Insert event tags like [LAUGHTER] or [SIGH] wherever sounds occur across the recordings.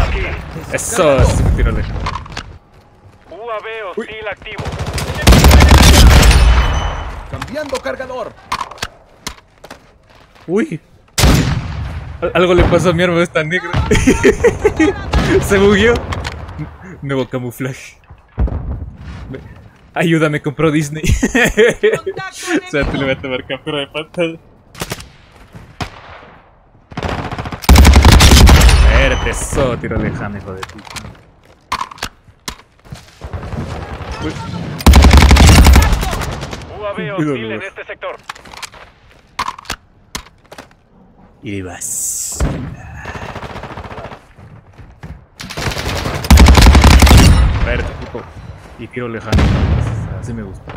Aquí. Eso, sí me tiro lejano. UAV hostil activo. Cambiando cargador. Uy. Al- Algo le pasó a mi arma, está negra. [LAUGHS] Se bugueó. Nuevo camuflaje. Me- Ayúdame, compró Disney. [LAUGHS] o sea, te le voy a tomar captura de pantalla. Eso, tiro lejano, hijo de. Uy, UAV hostil en este sector. y vas. Espérate, puto. Y tiro lejano. Así me gusta.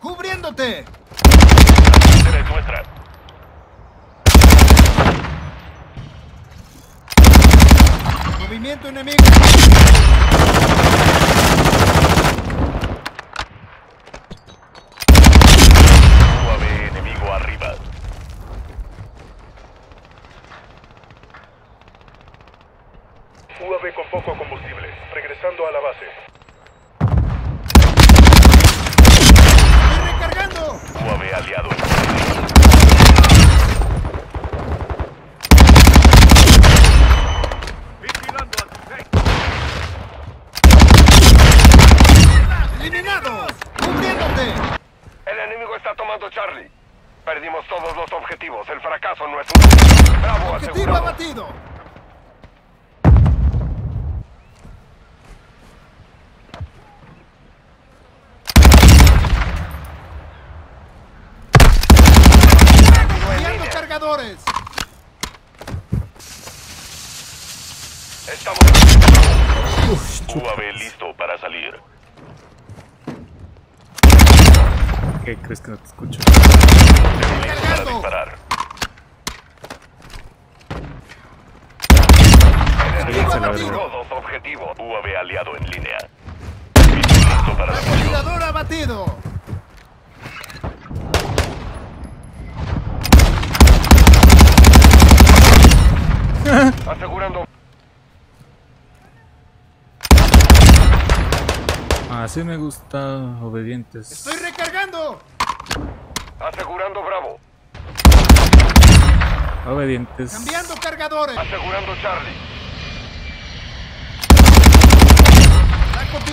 ¡Cubriéndote! Se les muestra. Movimiento enemigo. UAV enemigo arriba. UAV con poco combustible. Regresando a la base. ¡Estoy recargando! UAV aliado. Vigilando al sujeto. ¡Eliminados! ¡Cubriéndote! El enemigo está tomando Charlie. Perdimos todos los objetivos. El fracaso no es un... Bravo, Objetivo abatido. Cargadores. Estamos... UAV listo para salir. ¿Qué crees que no te escucho? Para disparar. Objetivo. Todos. UAV aliado en línea. Tirador abatido. Asegurando... Así me gusta, obedientes. Estoy recargando. Asegurando Bravo. Obedientes. Cambiando cargadores. Asegurando Charlie.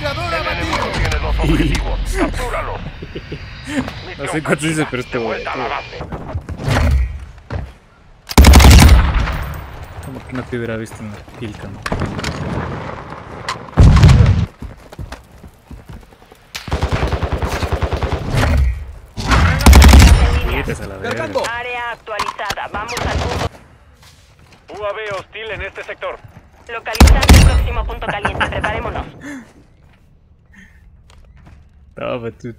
El enemigo abatido. tiene dos objetivos. [LAUGHS] Captúralo. No sé cuánto dice, pero este De güey. vuelta a la base. Como que no te hubiera visto en la killcam. A la verga. Cargando. Área actualizada. Vamos al punto. UAV hostil en este sector. Localizando el próximo punto caliente. Preparémonos. [LAUGHS] No, but dude.